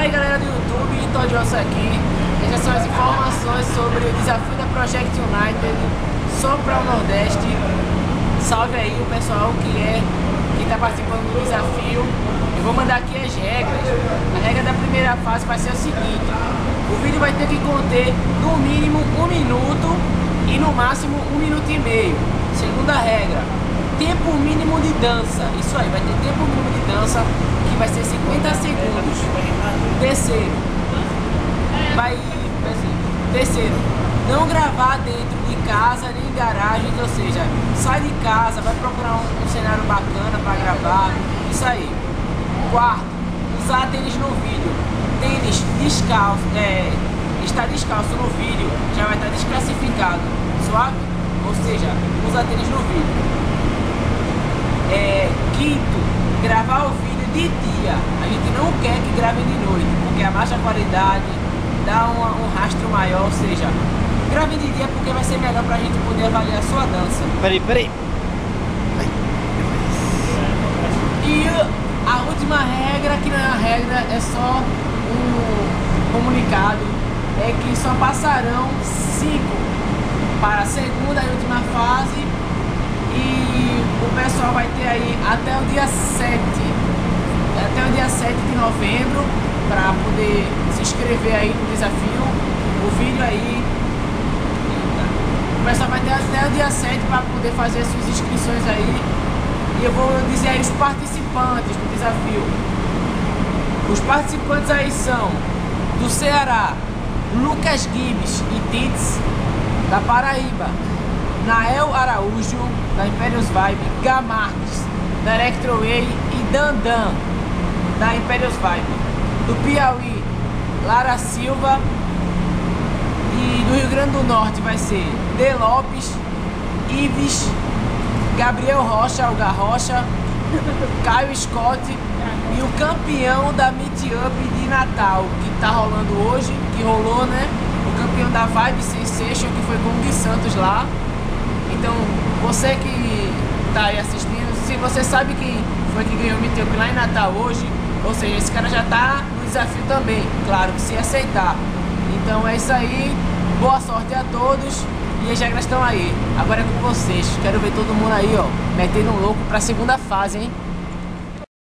Fala aí galera do YouTube, Todd Johnson aqui. Essas são as informações sobre o desafio da Project United só para o Nordeste. Salve aí o pessoal que é que está participando do desafio. Eu vou mandar aqui as regras. A regra da primeira fase vai ser o seguinte: o vídeo vai ter que conter no mínimo um minuto e no máximo um minuto e meio. Segunda regra, tempo mínimo de dança. Isso aí, vai ter tempo mínimo de dança que vai ser 50 segundos. Terceiro, vai. Terceiro, não gravar dentro de casa nem em garagem, ou seja, sai de casa, vai procurar um, um cenário bacana para gravar. Isso aí. Quarto, usar tênis no vídeo. Tênis descalço, é, está descalço no vídeo, já vai estar desclassificado. Suave? Ou seja, usa tênis no vídeo. É, quinto, gravar o vídeo de dia. A gente não quer que grave de noite, porque a baixa qualidade dá um, um rastro maior, ou seja, grave de dia porque vai ser melhor pra gente poder avaliar a sua dança. Peraí, peraí. E a última regra, que não é uma regra, é só um comunicado, é que só passarão cinco para a segunda e última fase e o pessoal vai ter aí até o dia 7 até o dia 7 de novembro para poder se inscrever aí no desafio. O vídeo aí. O pessoal vai ter até o dia 7 para poder fazer suas inscrições aí. E eu vou dizer aí os participantes do desafio. Os participantes aí são do Ceará Lucas Gibbs e Tits da Paraíba Nael Araújo, da Imperius Vibe, Gamarques, da Electroway e Dandan, da Imperius Vibe. Do Piauí, Lara Silva. E do Rio Grande do Norte vai ser De Lopes, Ives, Gabriel Rocha, o Garrocha, Caio Scott e o campeão da Meet Up de Natal, que tá rolando hoje, que rolou, né? O campeão da Vibe Sensation, que foi com o Gui Santos lá. Então, você que está aí assistindo, se você sabe quem foi que ganhou o Meetup lá em Natal hoje, ou seja, esse cara já está no desafio também, claro, se aceitar. Então é isso aí, boa sorte a todos e as regras estão aí. Agora é com vocês, quero ver todo mundo aí, ó, metendo um louco para a segunda fase, hein?